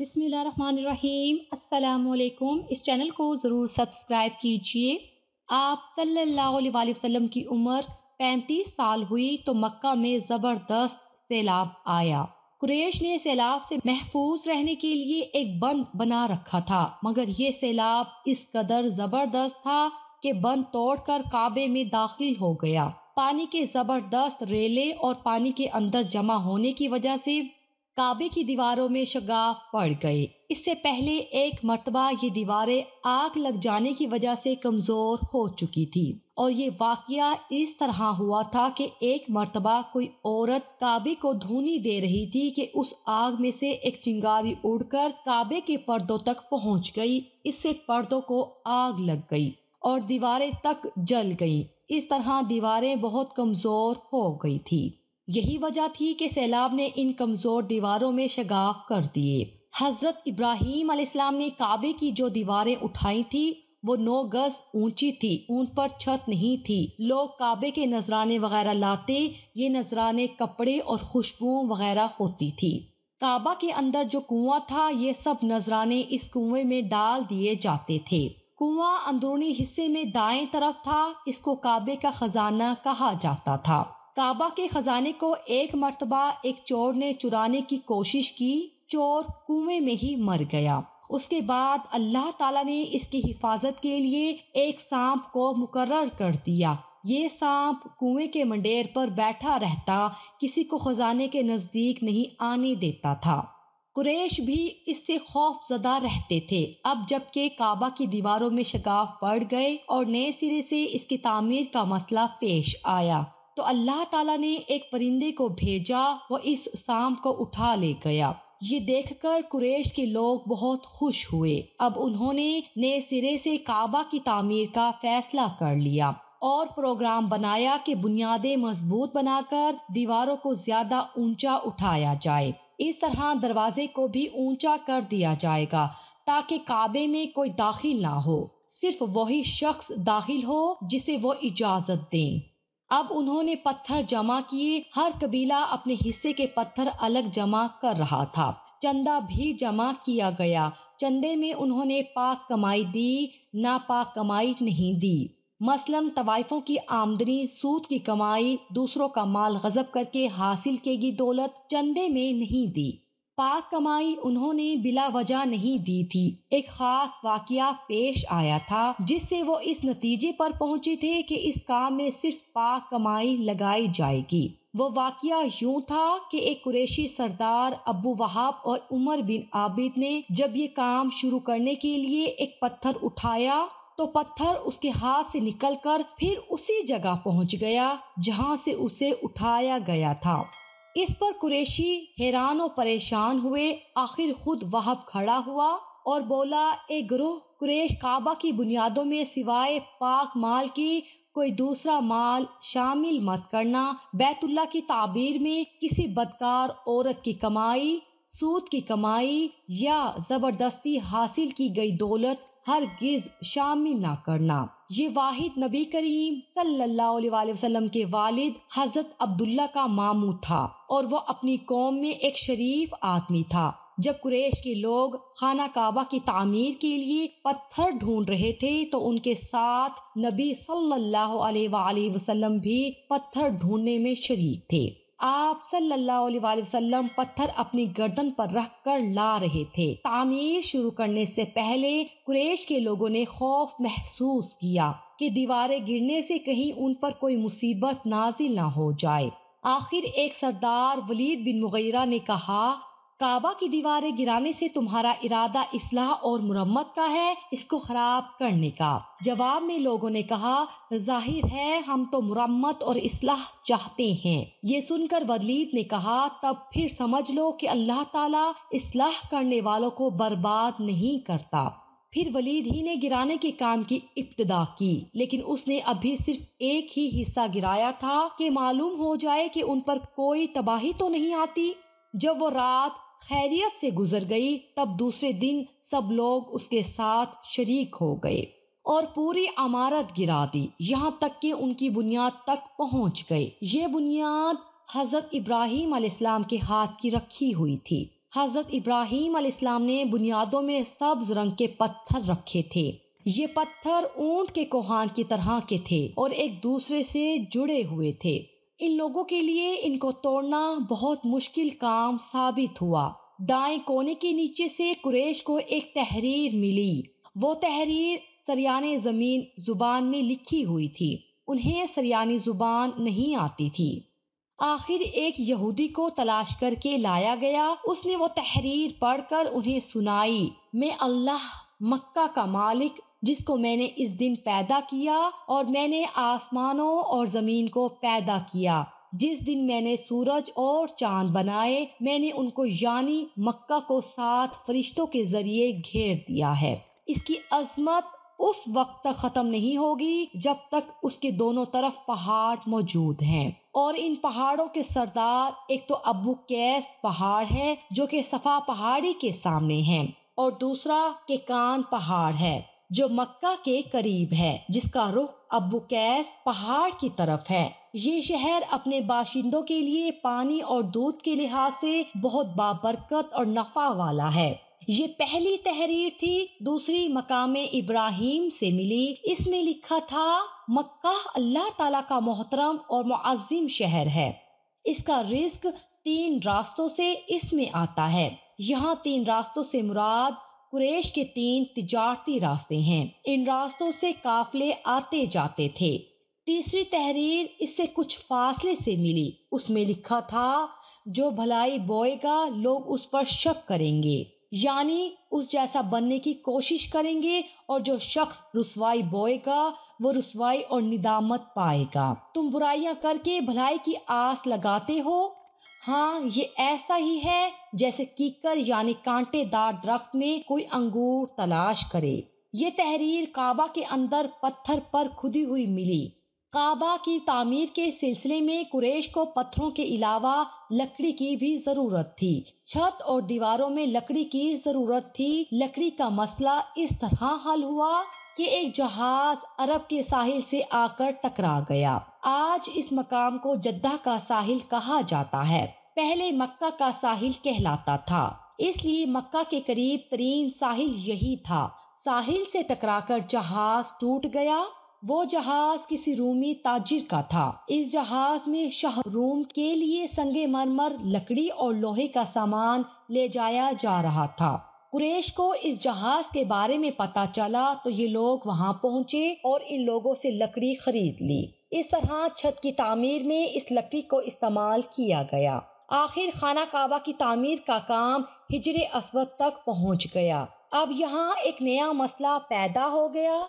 अस्सलाम वालेकुम इस चैनल को ज़रूर सब्सक्राइब कीजिए। आप सल्लल्लाहु अलैहि वसल्लम की उम्र 35 साल हुई तो मक्का में ज़बरदस्त सैलाब आया। कुरैश ने सैलाब से महफूज रहने के लिए एक बंद बना रखा था, मगर ये सैलाब इस कदर ज़बरदस्त था कि बंद तोड़कर काबे में दाखिल हो गया। पानी के ज़बरदस्त रेले और पानी के अंदर जमा होने की वजह से काबे की दीवारों में शगाफ पड़ गए। इससे पहले एक मरतबा ये दीवारें आग लग जाने की वजह से कमज़ोर हो चुकी थी। और ये वाकया इस तरह हुआ था कि एक मरतबा कोई औरत काबे को धुनी दे रही थी कि उस आग में से एक चिंगारी उड़कर काबे के पर्दों तक पहुँच गई। इससे पर्दों को आग लग गई और दीवारें तक जल गईं। इस तरह दीवारें बहुत कमज़ोर हो गई थी। यही वजह थी कि सैलाब ने इन कमज़ोर दीवारों में शगाफ कर दिए। हज़रत इब्राहिम अलैहिस्सलाम ने काबे की जो दीवारें उठाई थी, वो नौ गज ऊँची थी उन पर छत नहीं थी। लोग काबे के नजराने वगैरह लाते, ये नजराने कपड़े और खुशबुओं वगैरह होती थी। काबा के अंदर जो कुआँ था, ये सब नजराने इस कुएँ में डाल दिए जाते थे। कुआँ अंदरूनी हिस्से में दाएँ तरफ़ था, इसको काबे का खजाना कहा जाता था। काबा के खजाने को एक मरतबा एक चोर ने चुराने की कोशिश की, चोर कुएँ में ही मर गया। उसके बाद अल्लाह ताला ने इसकी हिफाजत के लिए एक सांप को मुकर्र कर दिया। ये सांप कुएँ के मंडेर पर बैठा रहता, किसी को खजाने के नज़दीक नहीं आने देता था। कुरेश भी इससे खौफ जदा रहते थे। अब जबकि काबा की दीवारों में शगाफ पड़ गए और नए सिरे से इसकी तामीर का मसला पेश आया। तो अल्लाह ताला ने एक परिंदे को भेजा, वो इस सांप को उठा ले गया। ये देखकर कुरैश के लोग बहुत खुश हुए। अब उन्होंने नए सिरे से काबा की तामीर का फैसला कर लिया और प्रोग्राम बनाया कि बुनियादें मज़बूत बनाकर दीवारों को ज़्यादा ऊँचा उठाया जाए। इस तरह दरवाजे को भी ऊँचा कर दिया जाएगा, ताकि काबे में कोई दाखिल ना हो। सिर्फ़ वही शख्स दाखिल हो जिसे वो इजाज़त दें। अब उन्होंने पत्थर जमा किए। हर कबीला अपने हिस्से के पत्थर अलग जमा कर रहा था। चंदा भी जमा किया गया। चंदे में उन्होंने पाक कमाई दी, ना पाक कमाई नहीं दी। मसलन तवाइफों की आमदनी, सूद की कमाई, दूसरों का माल गजब करके हासिल की गई दौलत चंदे में नहीं दी। पाक कमाई उन्होंने बिला वजह नहीं दी थी। एक खास वाकया पेश आया था, जिससे वो इस नतीजे पर पहुँचे थे कि इस काम में सिर्फ़ पाक कमाई लगाई जाएगी। वो वाकया यूँ था कि एक कुरेशी सरदार अबू वहाब और उमर बिन आबिद ने जब ये काम शुरू करने के लिए एक पत्थर उठाया तो पत्थर उसके हाथ से निकलकर फिर उसी जगह पहुँच गया, जहाँ से उसे उठाया गया था। इस पर कुरेशी हैरान और परेशान हुए। आखिर खुद वहाब खड़ा हुआ और बोला, ए ग्रोह, कुरेश काबा की बुनियादों में सिवाय पाक माल की कोई दूसरा माल शामिल मत करना। बैतुल्ला की ताबीर में किसी बदकार औरत की कमाई, सूद की कमाई या ज़बरदस्ती हासिल की गई दौलत हर गिज शामिल ना करना। ये वाहिद नबी करीम सल्लल्लाहु अलैहि वसल्लम के वालिद हज़रत अब्दुल्ला का मामू था और वो अपनी कौम में एक शरीफ आदमी था। जब कुरेश के लोग खाना काबा की तामीर के लिए पत्थर ढूंढ रहे थे तो उनके साथ नबी सल्लल्लाहु अलैहि वसल्लम भी पत्थर ढूँढने में शरीक थे। आप सल्लल्लाहु अलैहि वसल्लम पत्थर अपनी गर्दन पर रख कर ला रहे थे। तामीर शुरू करने से पहले कुरेश के लोगों ने खौफ महसूस किया कि दीवारें गिरने से कहीं उन पर कोई मुसीबत नाजिल ना हो जाए। आखिर एक सरदार वलीद बिन मुगैरा ने कहा काबा की दीवारें गिराने से तुम्हारा इरादा इसलाह और मुरम्मत का है, इसको खराब करने का। जवाब में लोगों ने कहा, ज़ाहिर है, हम तो मुरम्मत और इसलाह चाहते हैं। ये सुनकर वलीद ने कहा, तब फिर समझ लो कि अल्लाह ताला इसलाह करने वालों को बर्बाद नहीं करता। फिर वलीद ही ने गिराने के काम की इब्तदा की, लेकिन उसने अभी सिर्फ़ एक ही हिस्सा गिराया था कि मालूम हो जाए कि उन पर कोई तबाही तो नहीं आती। जब वो रात खैरियत से गुजर गई, तब दूसरे दिन सब लोग उसके साथ शरीक हो गए और पूरी अमारत गिरा दी। यहाँ तक कि उनकी बुनियाद तक पहुँच गए ये बुनियाद हज़रत इब्राहिम अलैहिस्सलाम के हाथ की रखी हुई थी। हज़रत इब्राहिम इस्लाम ने बुनियादों में सब्ज रंग के पत्थर रखे थे। ये पत्थर ऊँट के कोहान की तरह के थे और एक दूसरे से जुड़े हुए थे। इन लोगों के लिए इनको तोड़ना बहुत मुश्किल काम साबित हुआ। दाएँ कोने के नीचे से कुरेश को एक तहरीर मिली। वो तहरीर सरियाने ज़मीन ज़ुबान में लिखी हुई थी। उन्हें सरियानी ज़ुबान नहीं आती थी। आखिर एक यहूदी को तलाश करके लाया गया। उसने वो तहरीर पढ़कर उन्हें सुनाई, मैं अल्लाह मक्का का मालिक जिसको मैंने इस दिन पैदा किया और मैंने आसमानों और ज़मीन को पैदा किया। जिस दिन मैंने सूरज और चाँद बनाए, मैंने उनको यानी मक्का को सात फरिश्तों के ज़रिए घेर दिया है। इसकी अजमत उस वक्त तक खत्म नहीं होगी जब तक उसके दोनों तरफ़ पहाड़ मौजूद हैं। और इन पहाड़ों के सरदार, एक तो अबू कैस पहाड़ है, जो कि सफ़ा पहाड़ी के सामने है, और दूसरा के कान पहाड़ है। जो मक्का के करीब है, जिसका रुख अबू कैस पहाड़ की तरफ़ है। ये शहर अपने बाशिंदों के लिए पानी और दूध के लिहाज से बहुत बाबरकत और नफा वाला है। ये पहली तहरीर थी, दूसरी मकाम इब्राहिम से मिली। इसमें लिखा था, मक्का अल्लाह ताला का मोहतरम और मुआजिम शहर है। इसका रिस्क तीन रास्तों से इसमें आता है। यहाँ तीन रास्तों से मुराद कुरेश के तीन तिजारती रास्ते हैं। इन रास्तों से काफले आते जाते थे। तीसरी तहरीर इससे कुछ फासले से मिली। उसमें लिखा था, जो भलाई बोएगा, लोग उस पर शक करेंगे। यानी उस जैसा बनने की कोशिश करेंगे और जो शख्स रुसवाई बोएगा, वो रुसवाई और निदामत पाएगा। तुम बुराइयाँ करके भलाई की आस लगाते हो? हाँ ये ऐसा ही है जैसे कीकर यानी कांटेदार दरख्त में कोई अंगूर तलाश करे। ये तहरीर काबा के अंदर पत्थर पर खुदी हुई मिली। काबा की तामीर के सिलसिले में कुरेश को पत्थरों के अलावा लकड़ी की भी ज़रूरत थी। छत और दीवारों में लकड़ी की ज़रूरत थी। लकड़ी का मसला इस तरह हल हुआ कि एक जहाज़ अरब के साहिल से आकर टकरा गया। आज इस मकाम को जद्दा का साहिल कहा जाता है। पहले मक्का का साहिल कहलाता था। इसलिए मक्का के करीब तरीन साहिल यही था। साहिल से टकराकर जहाज़ टूट गया। वो जहाज़ किसी रूमी ताजिर का था। इस जहाज़ में शाह रूम के लिए संगे मरमर लकड़ी और लोहे का सामान ले जाया जा रहा था। कुरेश को इस जहाज़ के बारे में पता चला तो ये लोग वहाँ पहुँचे और इन लोगों से लकड़ी खरीद ली। इस तरह छत की तामीर में इस लकड़ी को इस्तेमाल किया गया। आखिर खाना काबा की तामीर का काम हिजरे असवद तक पहुँच गया। अब यहाँ एक नया मसला पैदा हो गया।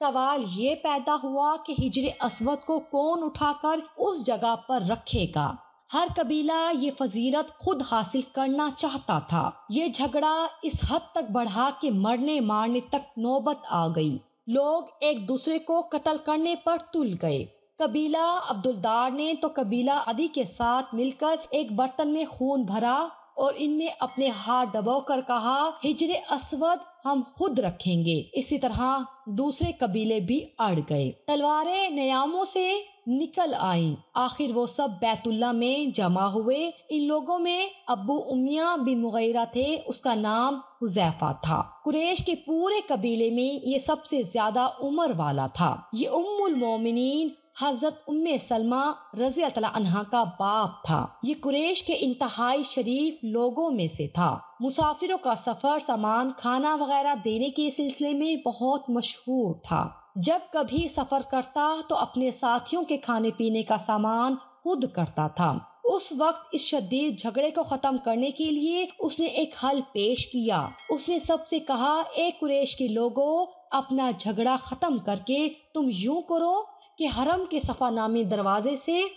सवाल ये पैदा हुआ कि हिजर असवद को कौन उठाकर उस जगह पर रखेगा। हर कबीला ये फजीलत खुद हासिल करना चाहता था। ये झगड़ा इस हद तक बढ़ा के मरने मारने तक नौबत आ गई। लोग एक दूसरे को कत्ल करने पर तुल गए। कबीला अब्दुलदार ने तो कबीला अदी के साथ मिलकर एक बर्तन में खून भरा और इनमें अपने हाथ दबो कर कहा, हिजरे असवद हम खुद रखेंगे। इसी तरह दूसरे कबीले भी अड़ गए। तलवारें नयामों से निकल आई। आखिर वो सब बैतुल्ला में जमा हुए। इन लोगों में अबू उमिया बिन मुगैरा थे। उसका नाम हुजैफा था। कुरेश के पूरे कबीले में ये सबसे ज़्यादा उम्र वाला था। ये उम्मुल मोमिनीन हज़रत उम्मे सलमा रज़ी अनहा का बाप था। ये कुरेश के इंतहाई शरीफ लोगों में से था। मुसाफिरों का सफ़र, सामान, खाना वगैरह देने के सिलसिले में बहुत मशहूर था। जब कभी सफ़र करता तो अपने साथियों के खाने पीने का सामान खुद करता था। उस वक्त इस शदीद झगड़े को खत्म करने के लिए उसने एक हल पेश किया। उसने सबसे कहा एक कुरेश के लोगों, अपना झगड़ा खत्म करके तुम यूँ करो कि हरम के सफ़ा नामी दरवाजे से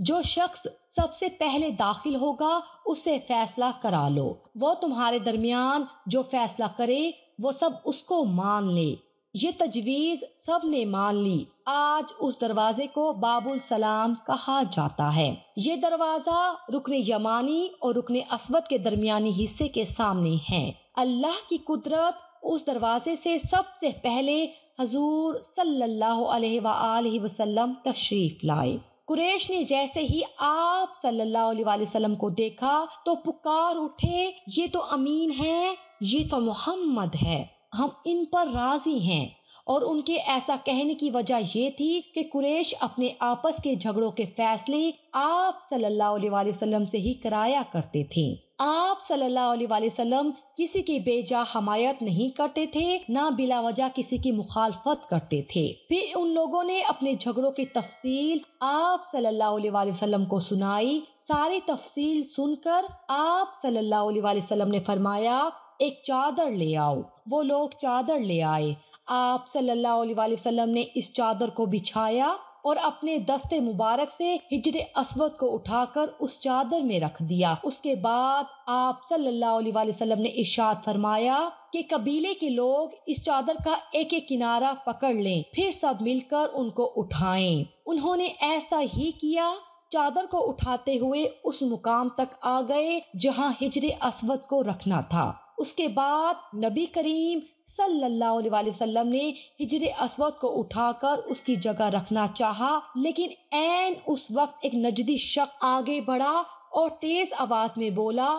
जो शख्स सबसे पहले दाखिल होगा, उससे फैसला करा लो। वो तुम्हारे दरमियान जो फैसला करे, वो सब उसको मान ले। ये तजवीज सबने मान ली। आज उस दरवाजे को बाबुल सलाम कहा जाता है। ये दरवाज़ा रुकने यमानी और रुकने असवद के दरमियानी हिस्से के सामने है। अल्लाह की कुदरत उस दरवाजे से सबसे पहले हजूर सल्लल्लाहु अलैहि वसल्लम तशरीफ़ लाए। कुरेश ने जैसे ही आप सल्लल्लाहु अलैहि वसल्लम को देखा तो पुकार उठे, ये तो अमीन है, ये तो मोहम्मद है, हम इन पर राज़ी हैं। और उनके ऐसा कहने की वजह ये थी कि कुरेश अपने आपस के झगड़ों के फैसले आप सल्लल्लाहु अलैहि वसल्लम से ही कराया करते थे। आप सल्लल्लाहु अलैहि वसल्लम किसी की बेजा हमायत नहीं करते थे, ना बिला वजह किसी की मुखालफत करते थे। फिर उन लोगों ने अपने झगड़ों की तफसील आप सल्लल्लाहु अलैहि वसल्लम को सुनाई। सारी तफसील सुनकर आप सल्लल्लाहु अलैहि वसल्लम ने फरमाया, एक चादर ले आओ। वो लोग चादर ले आए। आप सल्लल्लाहु अलैहि वसल्लम ने इस चादर को बिछाया। और अपने दस्ते मुबारक से हिजर असवद को उठाकर उस चादर में रख दिया। उसके बाद आप सल्लल्लाहु अलैहि वसल्लम ने इशाद फरमाया कि कबीले के लोग इस चादर का एक एक किनारा पकड़ लें, फिर सब मिलकर उनको उठाएँ। उन्होंने ऐसा ही किया। चादर को उठाते हुए उस मुकाम तक आ गए जहाँ हिजरे असवद को रखना था। उसके बाद नबी करीम वसल्लम ने हिजर असवद को उठाकर उसकी जगह रखना चाहा, लेकिन एन उस वक्त एक नजदी शख्स आगे बढ़ा और तेज आवाज़ में बोला,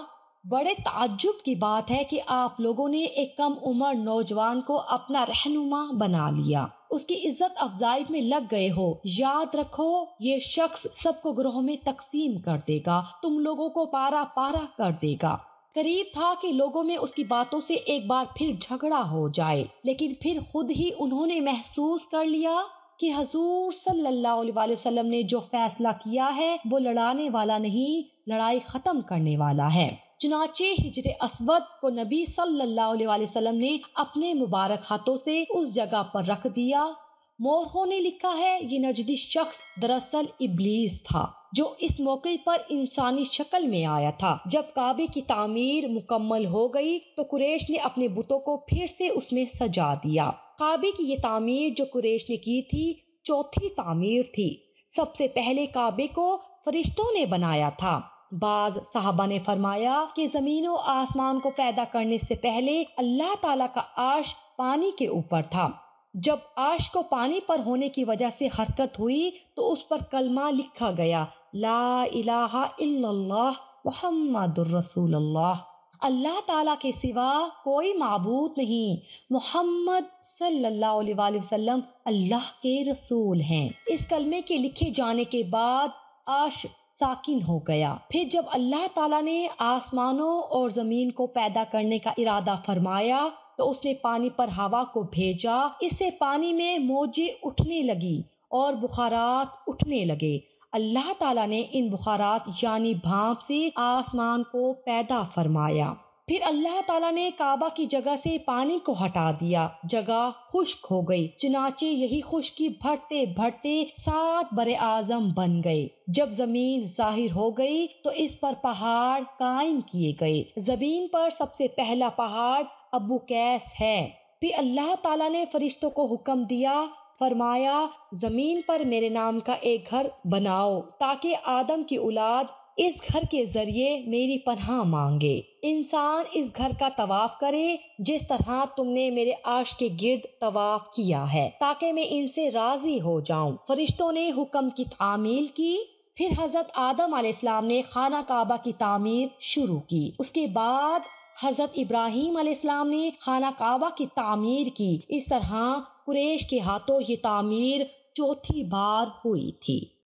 बड़े ताज्जुब की बात है कि आप लोगों ने एक कम उम्र नौजवान को अपना रहनुमा बना लिया। उसकी इज़्ज़त अफजाई में लग गए हो। याद रखो, ये शख्स सबको ग्रोह में तकसीम कर देगा, तुम लोगों को पारा पारा कर देगा। करीब था कि लोगों में उसकी बातों से एक बार फिर झगड़ा हो जाए, लेकिन फिर खुद ही उन्होंने महसूस कर लिया कि हजूर सल्लल्लाहु अलैहि वसल्लम ने जो फैसला किया है, वो लड़ाने वाला नहीं, लड़ाई खत्म करने वाला है। चुनाचे हिजर असवद को नबी सल्लल्लाहु अलैहि वसल्लम ने अपने मुबारक हाथों से उस जगह पर रख दिया मोरहो ने लिखा है, ये नजदी शख्स दरअसल इबलीस था, जो इस मौके पर इंसानी शक्ल में आया था। जब काबे की तामीर मुकम्मल हो गई तो कुरेश ने अपने बुतों को फिर से उसमें सजा दिया। काबे की ये तामीर जो कुरेश ने की थी, चौथी तामीर थी। सबसे पहले काबे को फरिश्तों ने बनाया था। बाज साहबा ने फरमाया कि ज़मीन और आसमान को पैदा करने से पहले अल्लाह ताला का आर्श पानी के ऊपर था। जब आश को पानी पर होने की वजह से हरकत हुई तो उस पर कलमा लिखा गया, ला इलाहा इल्लल्लाह मुहम्मदुर रसूलुल्लाह। अल्लाह ताला के सिवा कोई माबूद नहीं। मोहम्मद सल्लल्लाहु अलैहि वसल्लम अल्लाह के रसूल हैं। इस कलमे के लिखे जाने के बाद आश साकिन हो गया। फिर जब अल्लाह ताला ने आसमानों और ज़मीन को पैदा करने का इरादा फरमाया तो उसने पानी पर हवा को भेजा। इससे पानी में मोजे उठने लगी और बुखारात उठने लगे। अल्लाह ताला ने इन बुखारात यानी भाप से आसमान को पैदा फरमाया। फिर अल्लाह ताला ने काबा की जगह से पानी को हटा दिया। जगह खुश्क हो गई। चुनाचे यही खुश्की भरते भरते सात बड़े आज़म बन गए। जब ज़मीन ज़ाहिर हो गई तो इस पर पहाड़ कायम किए गए। ज़मीन पर सबसे पहला पहाड़ अबू कैस है। फिर अल्लाह ताला ने फरिश्तों को हुक्म दिया, फरमाया, ज़मीन पर मेरे नाम का एक घर बनाओ, ताकि आदम की औलाद इस घर के ज़रिए मेरी पनाह मांगे। इंसान इस घर का तवाफ करे, जिस तरह तुमने मेरे आश के गिर्द तवाफ किया है, ताकि मैं इनसे राज़ी हो जाऊँ। फरिश्तों ने हुक्म की तामील की। फिर हज़रत आदम आसमाम ने खाना काबा की तामीर शुरू की। उसके बाद हज़रत इब्राहिम अलैहिस्सलाम ने खाना काबा की तामीर की। इस तरह कुरेश के हाथों ये तामीर चौथी बार हुई थी।